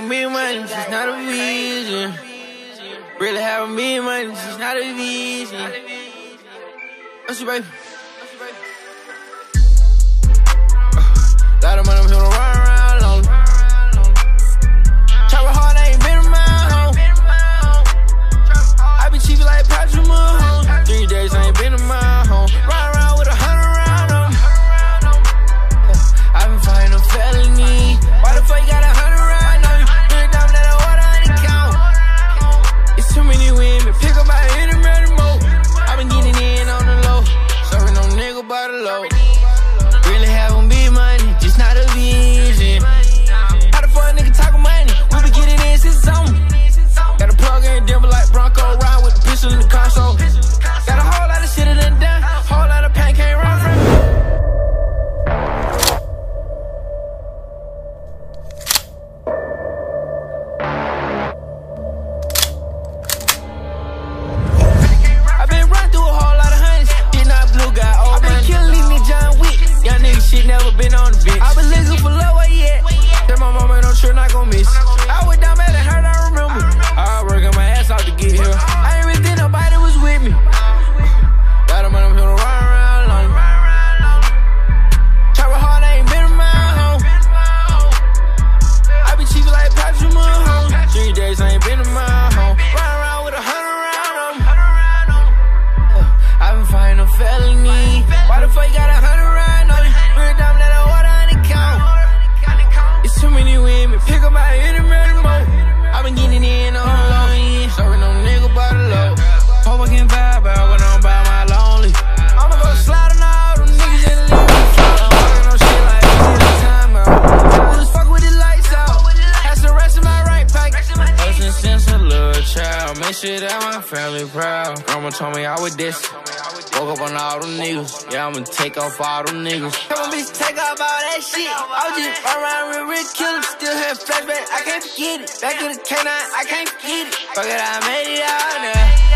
having me money, she's not a vision. Really having me money, she's not a vision. What's your baby? Uh, lot of money, I'm here been on the shit that my family proud. Grandma told me I would this. Woke up on all them niggas. Yeah, I'ma take off all them niggas. Come on, bitch, take off all that shit. I was just around real, real killer. Still had flashback, I can't forget it. Back in the canine, I can't forget it. Fuck it, I made it out now.